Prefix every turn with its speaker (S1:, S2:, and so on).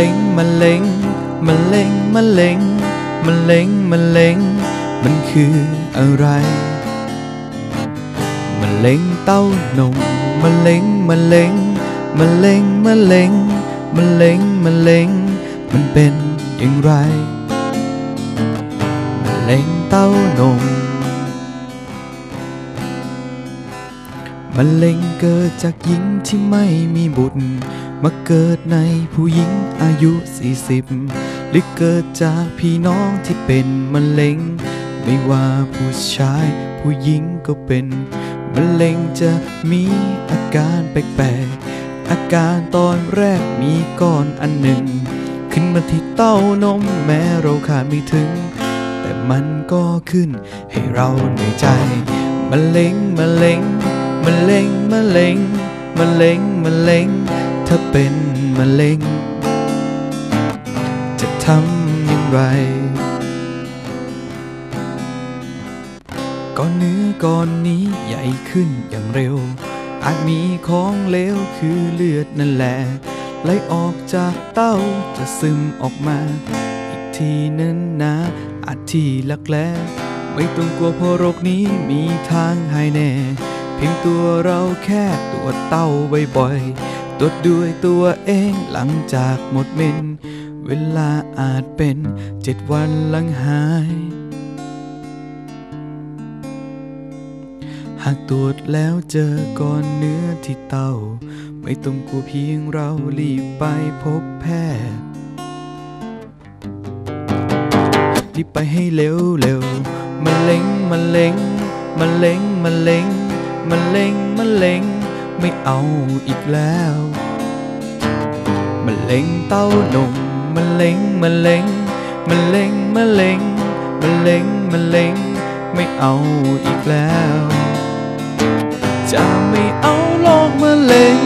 S1: เร็งมะเร็งมะเร็งมะเร็งมะเร็งมะเร็งมันคืออะไรมะเร็งเต้านมมะเร็งมะเร็งมะเร็งมะเร็งมะเร็งมะเร็งมันเป็นอย่างไรมะเร็งเต้านม มะเร็งเกิดจากหญิงที่ไม่มีบุตร มาเกิดในผู้หญิงอายุ 40 หรือเกิดจากพี่น้องที่เป็นมะเร็ง ไม่ว่าผู้ชายผู้หญิงก็เป็น มะเร็งจะมีอาการแปลกๆ อาการตอนแรกมีก้อนอันหนึ่ง ขึ้นมาที่เต้านมแม้เราขาดไม่ถึง แต่มันก็ขึ้นให้เราเหนื่อยใจ มะเร็งมะเร็ง มะเร็งมะเร็งมะเร็งมะเร็งถ้าเป็นมะเร็ง จะทำอย่างไร ก้อนเนื้อก้อนนี้ใหญ่ขึ้นอย่างเร็ว อาจมีของเหลวคือเลือดนั่นแหละไหลออกจากเต้าจะซึมออกมา อีกทีนั้นนะอาจที่ลักแลไม่ต้องกลัวเพราะโรคนี้มีทางหายแน่ เพียงตัวเราแค่ตัวจเต้าบ่อยๆตรวจด้วยตัวเองหลังจากหมดเมนเวลาอาจเป็นเจ็ดวันหลังหาย หากตรวจแล้วเจอก้อนเนื้อที่เต้า ไม่ต้องกลัวเพียงเรารีบไปพบแพทย์รีบไปให้เร็วเร็วมะเร็งมะเร็งมะเร็งมะเร็ง มะเร็งมะเร็งไม่เอาอีกแล้วมะเร็งเต้านมมะเร็งมะเร็งมะเร็งมะเร็งมะเร็งมะเร็งไม่เอาอีกแล้ว จะไม่เอาโรคมะเร็ง